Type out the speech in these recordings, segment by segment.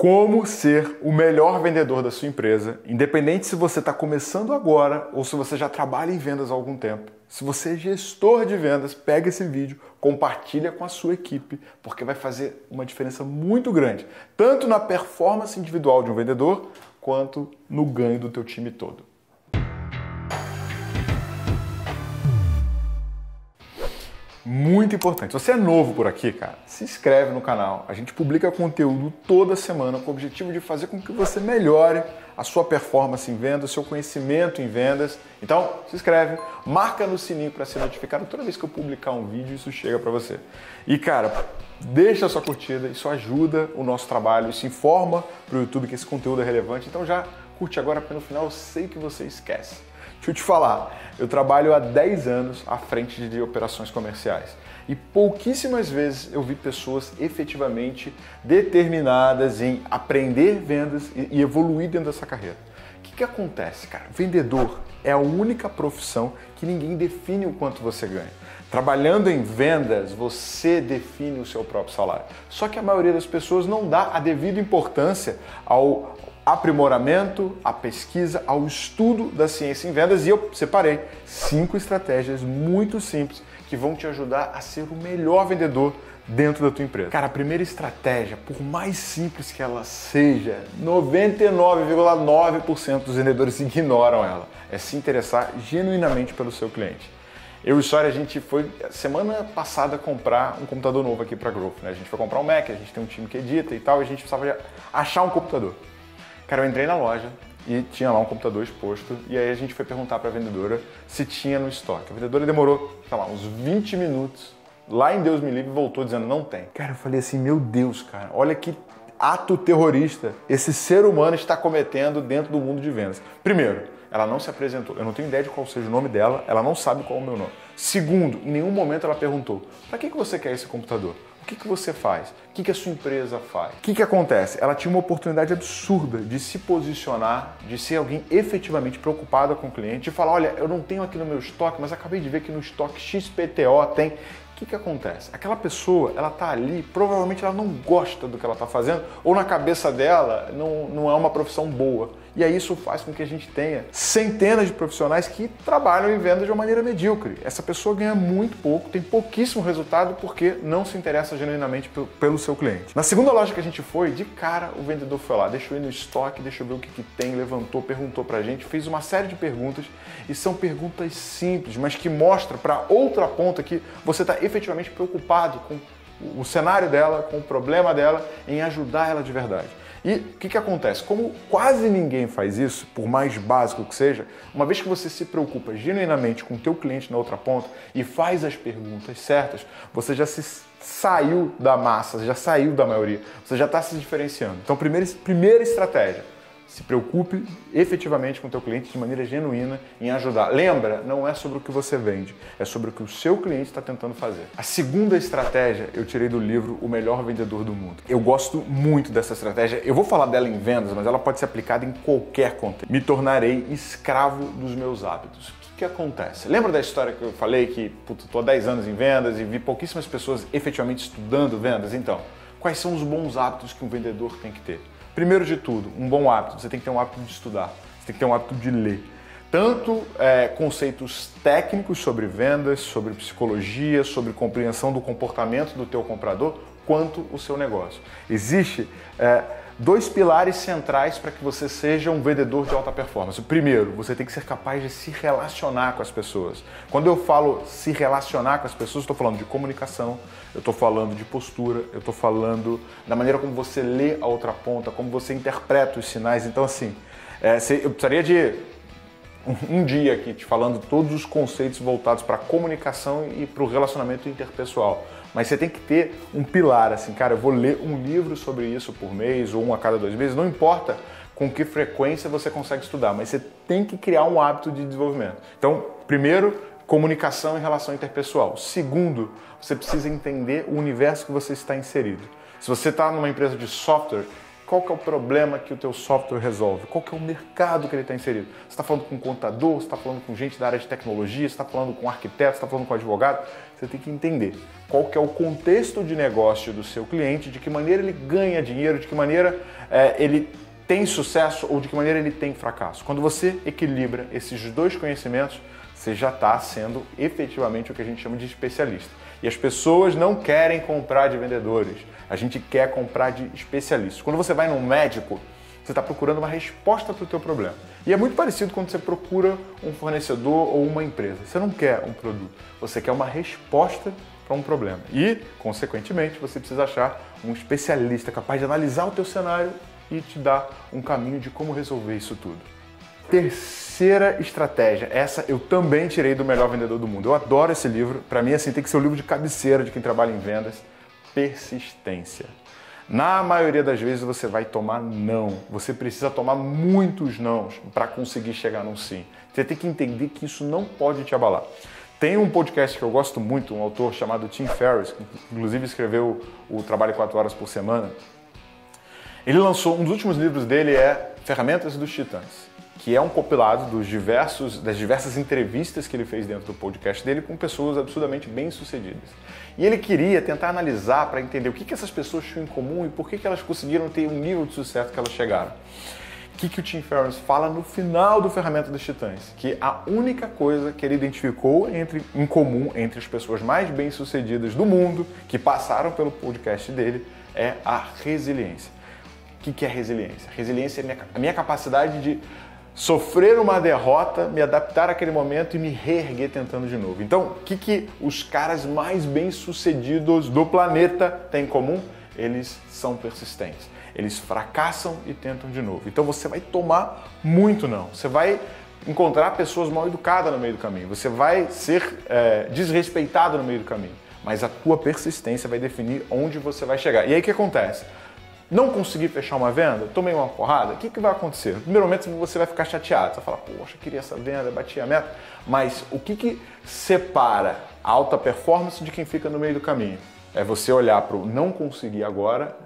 Como ser o melhor vendedor da sua empresa, independente se você está começando agora ou se você já trabalha em vendas há algum tempo. Se você é gestor de vendas, pega esse vídeo, compartilha com a sua equipe, porque vai fazer uma diferença muito grande, tanto na performance individual de um vendedor, quanto no ganho do teu time todo. Muito importante. Se você é novo por aqui, cara, se inscreve no canal. A gente publica conteúdo toda semana com o objetivo de fazer com que você melhore a sua performance em vendas, seu conhecimento em vendas. Então, se inscreve, marca no sininho para ser notificado toda vez que eu publicar um vídeo, isso chega para você. E cara, deixa a sua curtida, isso ajuda o nosso trabalho, isso informa para o YouTube que esse conteúdo é relevante. Então já curte agora, porque no final eu sei que você esquece. Deixa eu te falar, eu trabalho há 10 anos à frente de operações comerciais e pouquíssimas vezes eu vi pessoas efetivamente determinadas em aprender vendas e evoluir dentro dessa carreira. O que, que acontece, cara? Vendedor é a única profissão que ninguém define o quanto você ganha. Trabalhando em vendas, você define o seu próprio salário. Só que a maioria das pessoas não dá a devida importância ao, aprimoramento, a pesquisa, ao estudo da ciência em vendas e eu separei cinco estratégias muito simples que vão te ajudar a ser o melhor vendedor dentro da tua empresa. Cara, a primeira estratégia, por mais simples que ela seja, 99,9% dos vendedores ignoram ela. É se interessar genuinamente pelo seu cliente. Eu e Sória, a gente foi semana passada comprar um computador novo aqui para Growth. Né? A gente foi comprar um Mac, a gente tem um time que edita e tal, e a gente precisava achar um computador. Cara, eu entrei na loja e tinha lá um computador exposto e aí a gente foi perguntar para a vendedora se tinha no estoque. A vendedora demorou, sei lá, uns 20 minutos. Lá em Deus me livre voltou dizendo não tem. Cara, eu falei assim, meu Deus, cara, olha que ato terrorista esse ser humano está cometendo dentro do mundo de vendas. Primeiro, ela não se apresentou. Eu não tenho ideia de qual seja o nome dela, ela não sabe qual é o meu nome. Segundo, em nenhum momento ela perguntou: para que, que você quer esse computador? Que, que você faz? O que, que a sua empresa faz? O que, que acontece? Ela tinha uma oportunidade absurda de se posicionar, de ser alguém efetivamente preocupada com o cliente, falar: olha, eu não tenho aqui no meu estoque, mas acabei de ver que no estoque XPTO tem. O que, que acontece? Aquela pessoa, ela tá ali, provavelmente ela não gosta do que ela está fazendo, ou na cabeça dela não, não é uma profissão boa. E aí isso faz com que a gente tenha centenas de profissionais que trabalham em vendas de uma maneira medíocre. Essa pessoa ganha muito pouco, tem pouquíssimo resultado porque não se interessa genuinamente pelo seu cliente. Na segunda loja que a gente foi, de cara o vendedor foi lá, deixou ir no estoque, deixou ver o que, que tem, levantou, perguntou pra gente, fez uma série de perguntas e são perguntas simples, mas que mostra para outra ponta que você está efetivamente preocupado com o cenário dela, com o problema dela, em ajudar ela de verdade. E o que, que acontece? Como quase ninguém faz isso, por mais básico que seja, uma vez que você se preocupa genuinamente com o teu cliente na outra ponta e faz as perguntas certas, você já se saiu da massa, já saiu da maioria, você já está se diferenciando. Então, primeira, primeira estratégia, se preocupe efetivamente com o teu cliente de maneira genuína em ajudar. Lembra, não é sobre o que você vende, é sobre o que o seu cliente está tentando fazer. A segunda estratégia eu tirei do livro O Melhor Vendedor do Mundo. Eu gosto muito dessa estratégia. Eu vou falar dela em vendas, mas ela pode ser aplicada em qualquer contexto. Me tornarei escravo dos meus hábitos. O que, que acontece? Lembra da história que eu falei que estou há 10 anos em vendas e vi pouquíssimas pessoas efetivamente estudando vendas? Então, quais são os bons hábitos que um vendedor tem que ter? Primeiro de tudo, um bom hábito. Você tem que ter um hábito de estudar, você tem que ter um hábito de ler. Tanto é, conceitos técnicos sobre vendas, sobre psicologia, sobre compreensão do comportamento do teu comprador, quanto o seu negócio. Existe é, dois pilares centrais para que você seja um vendedor de alta performance. Primeiro, você tem que ser capaz de se relacionar com as pessoas. Quando eu falo se relacionar com as pessoas, estou falando de comunicação, eu estou falando de postura, eu estou falando da maneira como você lê a outra ponta, como você interpreta os sinais. Então, assim, é, eu precisaria de um dia aqui te falando todos os conceitos voltados para a comunicação e para o relacionamento interpessoal. Mas você tem que ter um pilar, assim, cara, eu vou ler um livro sobre isso por mês ou um a cada dois meses, não importa com que frequência você consegue estudar, mas você tem que criar um hábito de desenvolvimento. Então, primeiro, comunicação e relação interpessoal. Segundo, você precisa entender o universo que você está inserido. Se você está numa empresa de software, qual que é o problema que o teu software resolve, qual que é o mercado que ele está inserido. Você está falando com um contador, você está falando com gente da área de tecnologia, você está falando com um arquiteto, você está falando com um advogado. Você tem que entender qual que é o contexto de negócio do seu cliente, de que maneira ele ganha dinheiro, de que maneira é, ele tem sucesso ou de que maneira ele tem fracasso. Quando você equilibra esses dois conhecimentos, você já está sendo efetivamente o que a gente chama de especialista. E as pessoas não querem comprar de vendedores, a gente quer comprar de especialistas. Quando você vai num médico, você está procurando uma resposta para o teu problema. E é muito parecido quando você procura um fornecedor ou uma empresa. Você não quer um produto, você quer uma resposta para um problema. E, consequentemente, você precisa achar um especialista capaz de analisar o teu cenário e te dar um caminho de como resolver isso tudo. Terceira estratégia, essa eu também tirei do Melhor Vendedor do Mundo. Eu adoro esse livro, para mim assim tem que ser o livro de cabeceira de quem trabalha em vendas. Persistência. Na maioria das vezes você vai tomar não. Você precisa tomar muitos nãos para conseguir chegar num sim. Você tem que entender que isso não pode te abalar. Tem um podcast que eu gosto muito, um autor chamado Tim Ferriss, que inclusive escreveu o Trabalho 4 Horas por Semana. Ele lançou, um dos últimos livros dele é Ferramentas dos Titãs que é um compilado dos diversos, das diversas entrevistas que ele fez dentro do podcast dele com pessoas absurdamente bem-sucedidas. E ele queria tentar analisar para entender o que, que essas pessoas tinham em comum e por que, que elas conseguiram ter um nível de sucesso que elas chegaram. O que, que o Tim Ferriss fala no final do Ferramenta dos Titãs? Que a única coisa que ele identificou entre, em comum entre as pessoas mais bem-sucedidas do mundo que passaram pelo podcast dele é a resiliência. O que, que é resiliência? Resiliência é minha, a minha capacidade de sofrer uma derrota, me adaptar àquele momento e me reerguer tentando de novo. Então, o que, que os caras mais bem-sucedidos do planeta têm em comum? Eles são persistentes. Eles fracassam e tentam de novo. Então você vai tomar muito não. Você vai encontrar pessoas mal educadas no meio do caminho. Você vai ser é, desrespeitado no meio do caminho. Mas a tua persistência vai definir onde você vai chegar. E aí o que acontece? Não conseguir fechar uma venda, tomei uma porrada, o que, que vai acontecer? No primeiro momento você vai ficar chateado, você vai falar, poxa, queria essa venda, bati a meta, mas o que, que separa a alta performance de quem fica no meio do caminho? É você olhar para o não conseguir agora,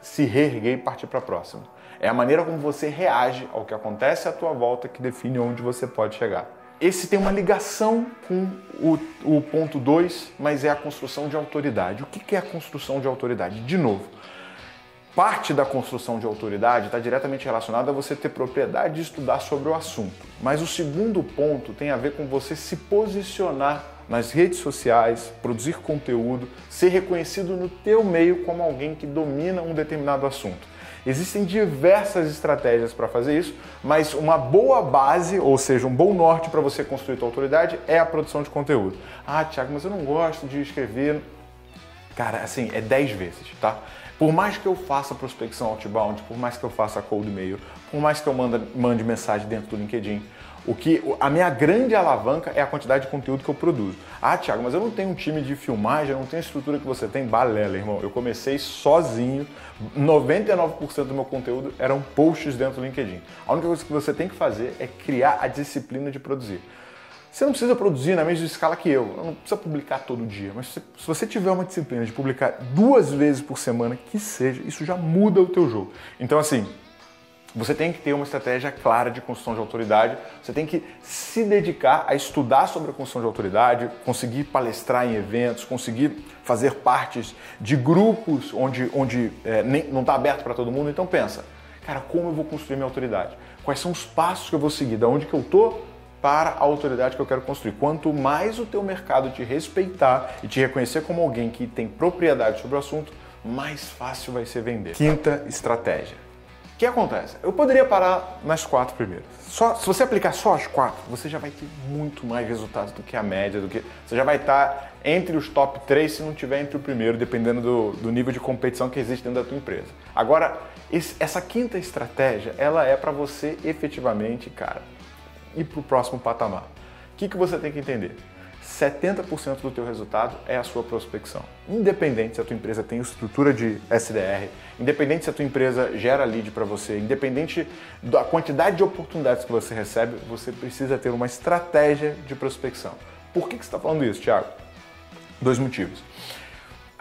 se reerguer e partir para a próxima. É a maneira como você reage ao que acontece à tua volta que define onde você pode chegar. Esse tem uma ligação com o, o ponto 2, mas é a construção de autoridade. O que, que é a construção de autoridade? De novo, Parte da construção de autoridade está diretamente relacionada a você ter propriedade de estudar sobre o assunto. Mas o segundo ponto tem a ver com você se posicionar nas redes sociais, produzir conteúdo, ser reconhecido no teu meio como alguém que domina um determinado assunto. Existem diversas estratégias para fazer isso, mas uma boa base, ou seja, um bom norte para você construir tua autoridade é a produção de conteúdo. Ah, Thiago, mas eu não gosto de escrever. Cara, assim, é 10 vezes, tá? Por mais que eu faça prospecção outbound, por mais que eu faça cold mail, por mais que eu manda, mande mensagem dentro do LinkedIn, o que a minha grande alavanca é a quantidade de conteúdo que eu produzo. Ah, Thiago, mas eu não tenho um time de filmagem, eu não tenho a estrutura que você tem. Balela, irmão. Eu comecei sozinho. 99% do meu conteúdo eram posts dentro do LinkedIn. A única coisa que você tem que fazer é criar a disciplina de produzir. Você não precisa produzir na mesma escala que eu, não precisa publicar todo dia, mas se você tiver uma disciplina de publicar duas vezes por semana, que seja, isso já muda o teu jogo. Então, assim, você tem que ter uma estratégia clara de construção de autoridade, você tem que se dedicar a estudar sobre a construção de autoridade, conseguir palestrar em eventos, conseguir fazer partes de grupos onde, onde é, nem, não está aberto para todo mundo. Então pensa, cara, como eu vou construir minha autoridade? Quais são os passos que eu vou seguir? Da onde que eu estou para a autoridade que eu quero construir. Quanto mais o teu mercado te respeitar e te reconhecer como alguém que tem propriedade sobre o assunto, mais fácil vai ser vender. Quinta estratégia. O que acontece? Eu poderia parar nas quatro primeiras. Só, se você aplicar só as quatro, você já vai ter muito mais resultados do que a média, do que você já vai estar entre os top três se não tiver entre o primeiro, dependendo do, do nível de competição que existe dentro da tua empresa. Agora, esse, essa quinta estratégia, ela é para você efetivamente, cara, ir para o próximo patamar. O que, que você tem que entender? 70% do teu resultado é a sua prospecção. Independente se a tua empresa tem estrutura de SDR, independente se a tua empresa gera lead para você, independente da quantidade de oportunidades que você recebe, você precisa ter uma estratégia de prospecção. Por que, que você está falando isso, Thiago? Dois motivos.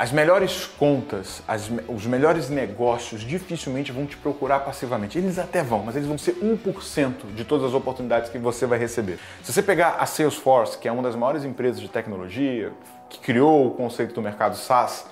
As melhores contas, as, os melhores negócios dificilmente vão te procurar passivamente. Eles até vão, mas eles vão ser 1% de todas as oportunidades que você vai receber. Se você pegar a Salesforce, que é uma das maiores empresas de tecnologia, que criou o conceito do mercado SaaS,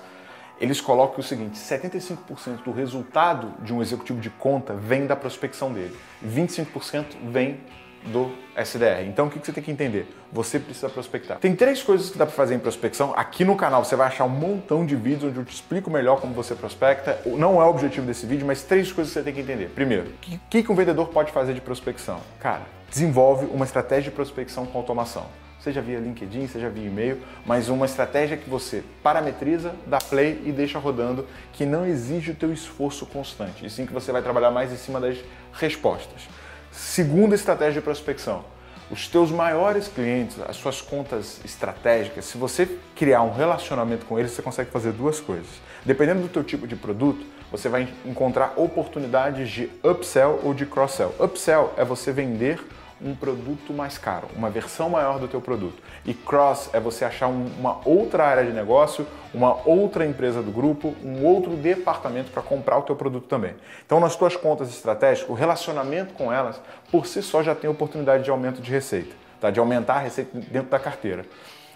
eles colocam o seguinte: 75% do resultado de um executivo de conta vem da prospecção dele, 25% vem do SDR. Então o que você tem que entender? Você precisa prospectar. Tem três coisas que dá para fazer em prospecção. Aqui no canal você vai achar um montão de vídeos onde eu te explico melhor como você prospecta. Não é o objetivo desse vídeo, mas três coisas que você tem que entender. Primeiro, o que, que um vendedor pode fazer de prospecção? Cara, desenvolve uma estratégia de prospecção com automação seja via LinkedIn, seja via e-mail, mas uma estratégia que você parametriza, dá play e deixa rodando, que não exige o teu esforço constante, e sim que você vai trabalhar mais em cima das respostas. Segunda estratégia de prospecção. Os teus maiores clientes, as suas contas estratégicas, se você criar um relacionamento com eles, você consegue fazer duas coisas. Dependendo do teu tipo de produto, você vai encontrar oportunidades de upsell ou de cross-sell. Upsell é você vender um produto mais caro, uma versão maior do teu produto. E cross é você achar uma outra área de negócio, uma outra empresa do grupo, um outro departamento para comprar o teu produto também. Então, nas tuas contas estratégicas, o relacionamento com elas, por si só, já tem oportunidade de aumento de receita, tá? de aumentar a receita dentro da carteira.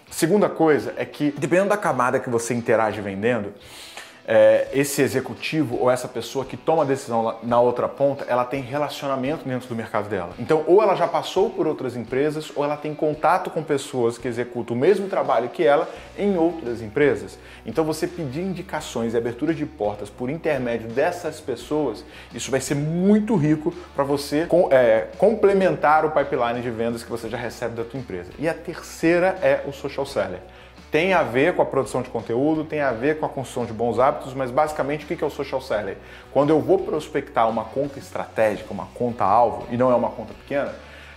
Segunda coisa é que, dependendo da camada que você interage vendendo, é, esse executivo ou essa pessoa que toma a decisão na outra ponta, ela tem relacionamento dentro do mercado dela. Então, ou ela já passou por outras empresas, ou ela tem contato com pessoas que executam o mesmo trabalho que ela em outras empresas. Então, você pedir indicações e abertura de portas por intermédio dessas pessoas, isso vai ser muito rico para você é, complementar o pipeline de vendas que você já recebe da tua empresa. E a terceira é o social seller tem a ver com a produção de conteúdo, tem a ver com a construção de bons hábitos, mas basicamente o que é o social selling? Quando eu vou prospectar uma conta estratégica, uma conta alvo, e não é uma conta pequena,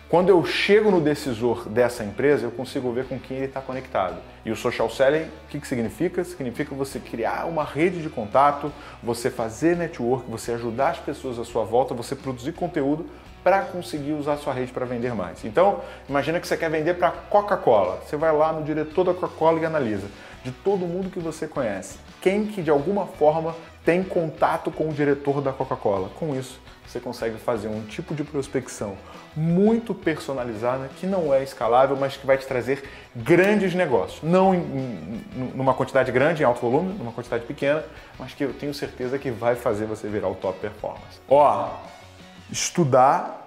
quando eu chego no decisor dessa empresa, eu consigo ver com quem ele está conectado. E o social selling, o que, que significa? Significa você criar uma rede de contato, você fazer network, você ajudar as pessoas à sua volta, você produzir conteúdo para conseguir usar sua rede para vender mais. Então, imagina que você quer vender para Coca-Cola. Você vai lá no diretor da Coca-Cola e analisa de todo mundo que você conhece, quem que de alguma forma tem contato com o diretor da Coca-Cola. Com isso, você consegue fazer um tipo de prospecção muito personalizada que não é escalável, mas que vai te trazer grandes negócios. Não em, em, numa quantidade grande, em alto volume, numa quantidade pequena, mas que eu tenho certeza que vai fazer você virar o top performance. Ó, estudar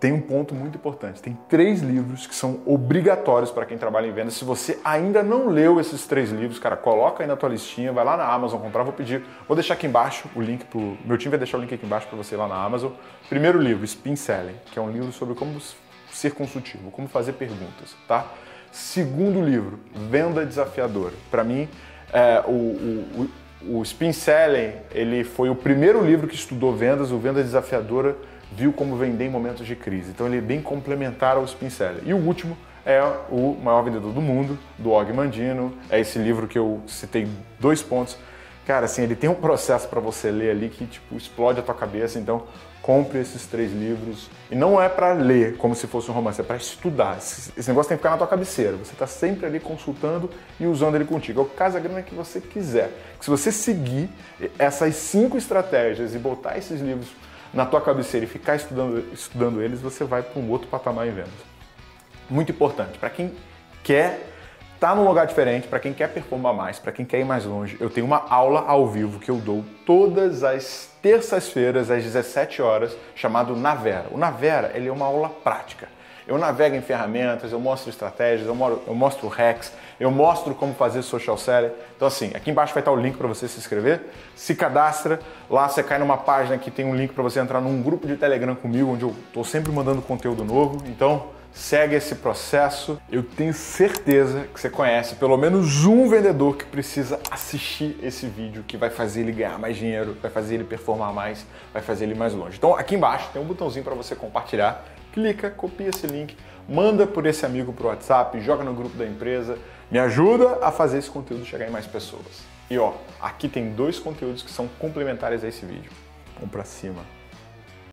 tem um ponto muito importante. Tem três livros que são obrigatórios para quem trabalha em vendas. Se você ainda não leu esses três livros, cara, coloca aí na tua listinha, vai lá na Amazon comprar. Vou pedir, vou deixar aqui embaixo o link pro meu time vai deixar o link aqui embaixo para você ir lá na Amazon. Primeiro livro, Spin Selling, que é um livro sobre como ser consultivo, como fazer perguntas, tá? Segundo livro, Venda Desafiadora. Para mim, é, o, o, o, o Spin Selling, ele foi o primeiro livro que estudou vendas, o Venda Desafiadora viu como vender em momentos de crise. Então ele é bem complementar ao Spin Seller. E o último é o maior vendedor do mundo, do Og Mandino. É esse livro que eu citei dois pontos. Cara, assim, ele tem um processo para você ler ali que tipo explode a tua cabeça. Então compre esses três livros. E não é para ler como se fosse um romance, é para estudar. Esse, negócio tem que ficar na tua cabeceira. Você está sempre ali consultando e usando ele contigo. É o caso a grana que você quiser. Se você seguir essas cinco estratégias e botar esses livros na tua cabeceira e ficar estudando, estudando eles, você vai para um outro patamar em vendas. Muito importante. Para quem quer tá num lugar diferente, para quem quer performar mais, para quem quer ir mais longe, eu tenho uma aula ao vivo que eu dou todas as terças-feiras às 17 horas, chamado Navera. O Navera ele é uma aula prática. Eu navego em ferramentas, eu mostro estratégias, eu mostro, eu mostro hacks, eu mostro como fazer social selling. Então assim, aqui embaixo vai estar o link para você se inscrever. Se cadastra, lá você cai numa página que tem um link para você entrar num grupo de Telegram comigo, onde eu estou sempre mandando conteúdo novo. Então, segue esse processo. Eu tenho certeza que você conhece pelo menos um vendedor que precisa assistir esse vídeo, que vai fazer ele ganhar mais dinheiro, vai fazer ele performar mais, vai fazer ele mais longe. Então, aqui embaixo tem um botãozinho para você compartilhar clica, copia esse link, manda por esse amigo pro WhatsApp, joga no grupo da empresa, me ajuda a fazer esse conteúdo chegar em mais pessoas. E ó, aqui tem dois conteúdos que são complementares a esse vídeo. Vamos para cima.